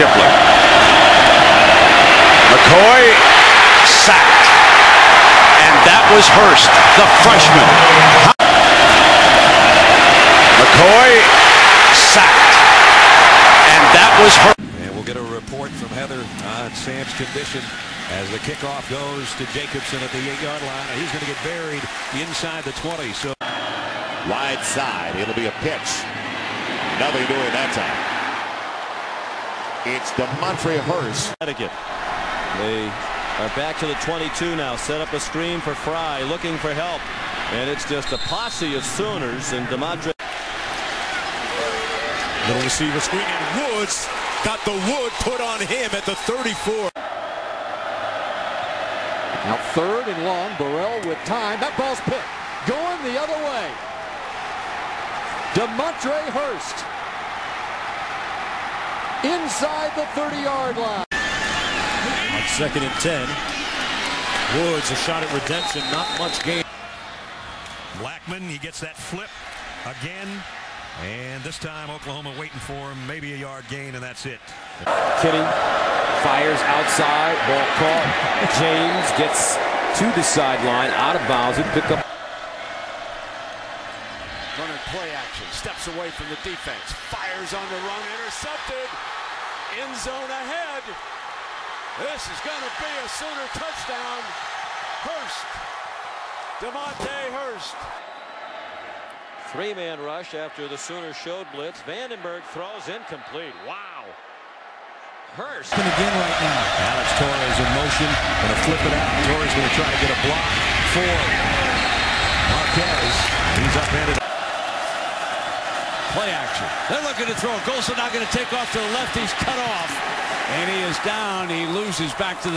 Shipley. McCoy sacked. And that was Hurst, the freshman. McCoy sacked. And that was Hurst. And we'll get a report from Heather on Sam's condition as the kickoff goes to Jacobson at the eight-yard line. He's going to get buried inside the 20. So wide side. It'll be a pitch. Nothing doing that time. It's Demontre Hurst. Connecticut. They are back to the 22 now. Set up a screen for Fry, looking for help. And it's just a posse of Sooners and Demontre. Little receiver screen and Woods got the wood put on him at the 34. Now third and long, Burrell with time. That ball's picked. Going the other way. Demontre Hurst. Inside the 30-yard line. On second and 10. Woods a shot at redemption. Not much gain. Blackman, he gets that flip again. And this time Oklahoma waiting for him. Maybe a yard gain and that's it. Kitty fires outside. Ball caught. James gets to the sideline. Out of bounds. It pick up. Running play action. Steps away from the defense. Fires on the run. Intercepted. End zone ahead. This is going to be a Sooner touchdown. Hurst. Demontre Hurst. Three-man rush after the Sooners showed blitz. Vandenberg throws incomplete. Wow. Hurst. And again right now. Alex Torres in motion. Going to flip it out. Torres going to try to get a block for Marquez. He's upended. Play action. They're looking to throw. Golson not going to take off to the left. He's cut off. And he is down. He loses back to the